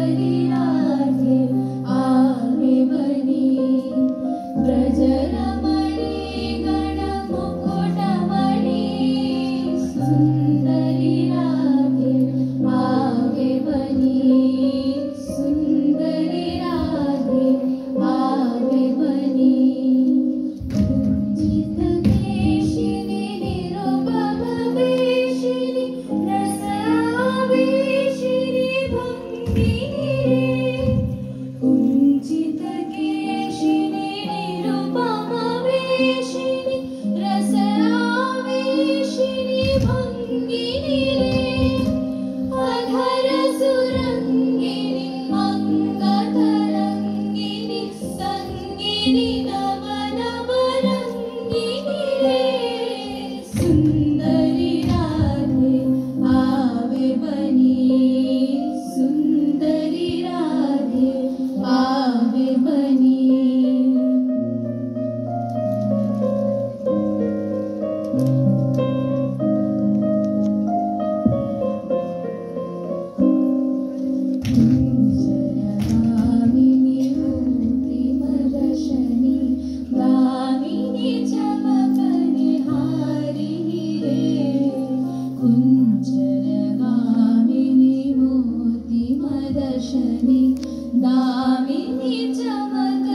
Thank you. मूर्तिमदर्शनि गामिनि चमकनि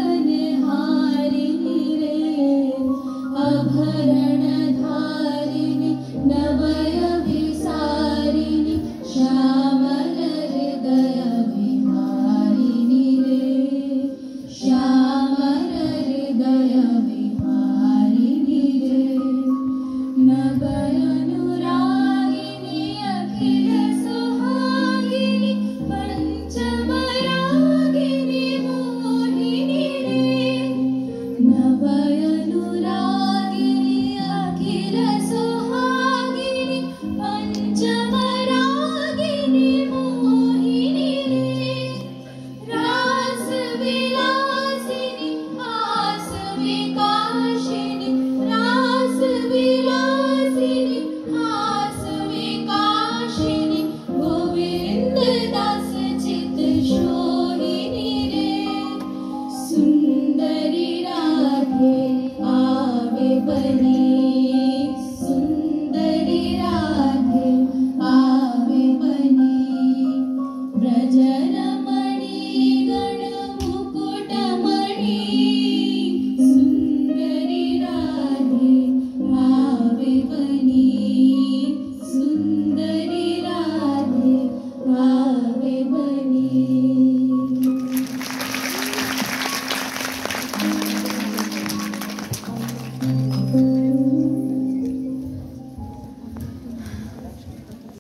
Mm-hmm.